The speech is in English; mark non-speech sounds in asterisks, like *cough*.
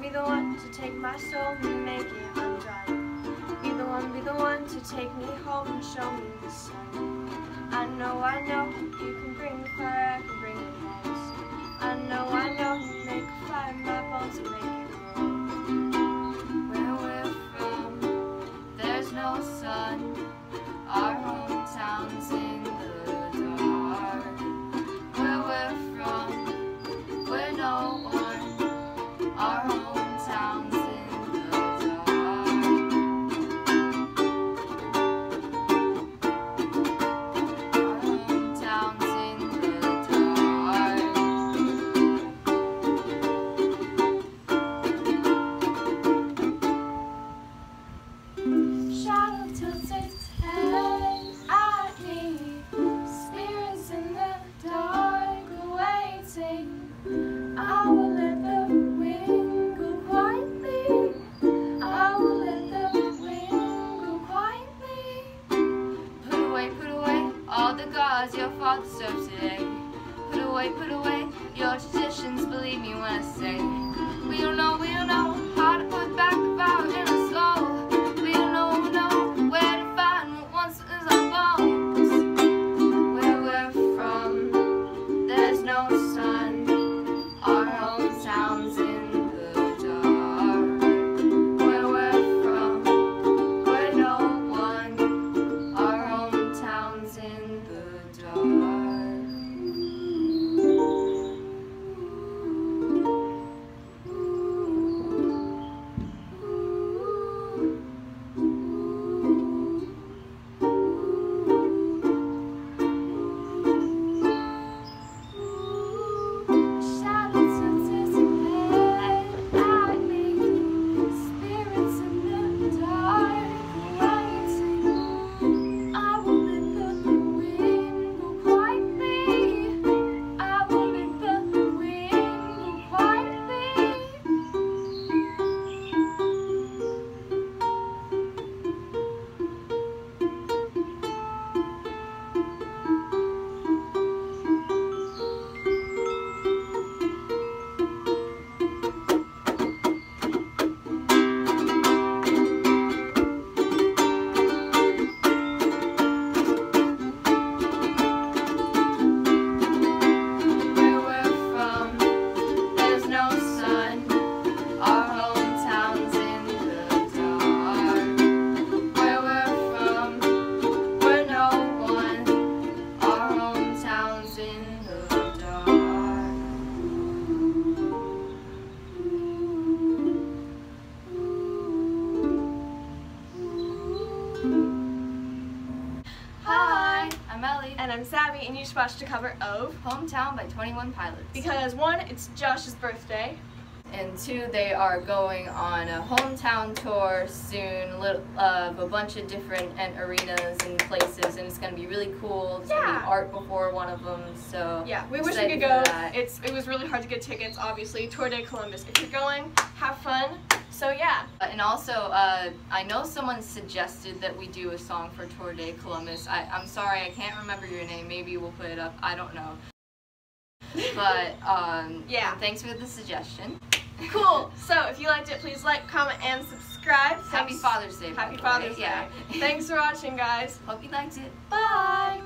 be the one to take my soul and make it undone. Be the one, be the one to take me home and show me the sun. I know, I know, you can bring the fire, I can bring the walls. I know, I the gods your father serves today. Put away, put away your traditions, believe me when I say. We don't know, we don't know how I'm Ellie. And I'm Savvy, and you just watched a cover of Hometown by 21 Pilots. because one, it's Josh's birthday. and two, they are going on a hometown tour soon of a bunch of different and arenas and places, and it's gonna be really cool. There's Yeah. be art before one of them, so Yeah, we wish we could go. It's it was really hard to get tickets. Obviously, Tour de Columbus. If you're going, have fun. So yeah, And also, uh, I know someone suggested that we do a song for Tour de Columbus. I, I'm sorry, I can't remember your name. Maybe we'll put it up. I don't know. But *laughs* um, Yeah. thanks for the suggestion. cool. *laughs* So if you liked it, please like, comment, and subscribe. Happy Father's Day. Happy. Father's Yeah. Day. Thanks for watching, guys. Hope you liked it. Bye.